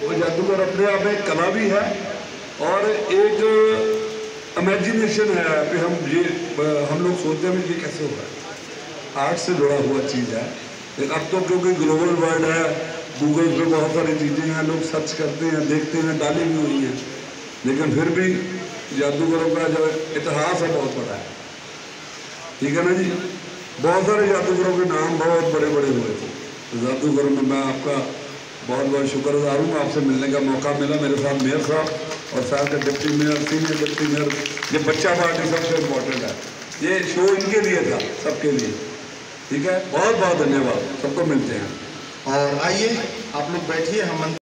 वो जादूगर अपने आप में कला भी है और एक इमेजिनेशन है। कि हम ये, हम लोग सोचते हैं ये कैसे होगा। आर्ट से जुड़ा हुआ चीज़ है। लेकिन अब तो क्योंकि ग्लोबल वर्ल्ड है गूगल पे बहुत सारी चीज़ें हैं, लोग सर्च करते हैं, देखते हैं, डाली भी हुई हैं। लेकिन फिर भी जादूगरों का जो इतिहास है बहुत बड़ा है। ठीक है ना जी? बहुत सारे जादूगरों के नाम बहुत बड़े बड़े हुए थे। तो जादूगरों में मैं आपका बहुत बहुत शुक्रगुजार हूँ। आपसे मिलने का मौका मिला, मेरे साथ मेयर साहब और साथ के deputy mayor, senior deputy mayor, ये बच्चा पार्टी सबसे इम्पोर्टेंट है। ये शो इनके लिए था, सबके लिए। ठीक है? बहुत बहुत धन्यवाद। सबको मिलते हैं। और आइए, आप लोग बैठिए, हम